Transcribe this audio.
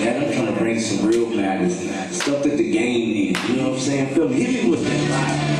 that. I'm trying to bring some real madness, stuff that the game needs. You know what I'm saying? Phil, hit me with that.